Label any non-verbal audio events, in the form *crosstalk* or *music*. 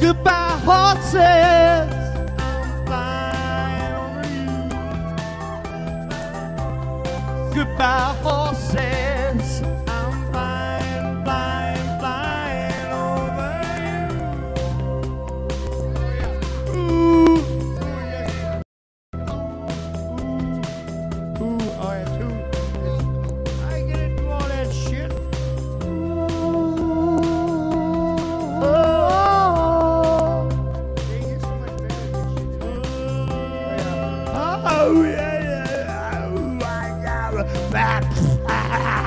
Goodbye, horses. Goodbye, horses. Oh, yeah, yeah. Oh, my God. *laughs*